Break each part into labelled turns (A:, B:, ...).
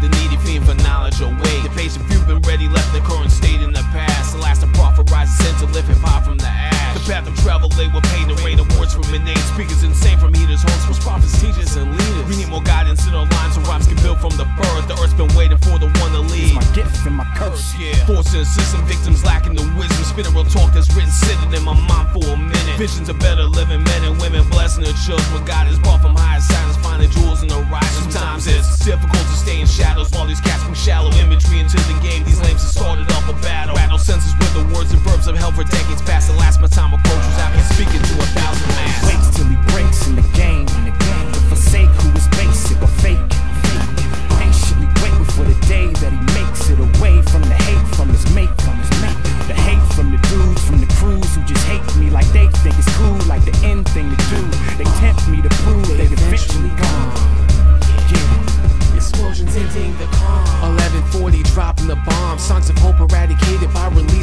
A: the needy fiend for knowledge away. The patient few been ready, left the current state in the past. The last of prophesize a sense of live from the ash. The path of travel lay with pain, the rain awards from innate speakers insane from heaters, homes, from
B: prophets, teachers, and leaders. We need
A: more guidance in our lines so rhymes can build from the birth. The earth's been waiting for the one to lead. It's my
C: gift and my curse, yeah.
A: Thoughts in the system, victims lacking the wisdom. Spinning real talk that's written sitting in my mind for a minute. Visions of better living men and women, blessing the children. God is brought from higher silence, finding jewels in the rising. I've held for decades past. The last my time approaches, I can speak into a thousand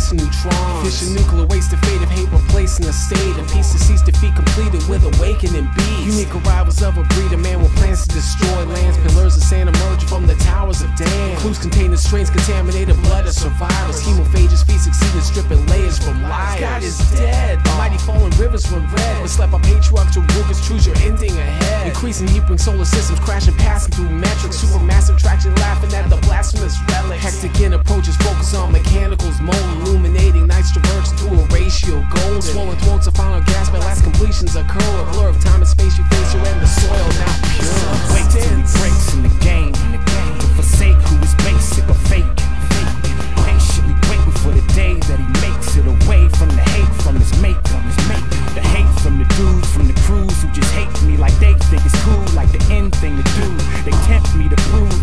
B: by releasing neutrons. Fishing nuclear waste to fate of hate replacing a state. A piece to cease defeat completed with awakening beats. Unique arrivals of a breed of man with plans to destroy lands. Pillars of sand emerge from the towers of dam. Clues containing strains contaminated blood of survivors. Hemophages feet succeeding stripping layers from liars. God is dead. The mighty fallen rivers run red. But slept by patriarchal rulers, choose your ending ahead. Increasing heat bring solar systems crashing, passing through metrics. Supermassive traction laughing at the blasphemous. sensations are cruel. A blur of time and space you face, you and the soil, not pure. Wait till he breaks
C: in the game. In the game. To forsake who is basic or fake. fake. Patiently waiting for the day that he makes it away from the hate from his make. From his make. The hate from the dudes, from the crews who just hate me like they think it's cool, like the end thing to do. They tempt me to prove.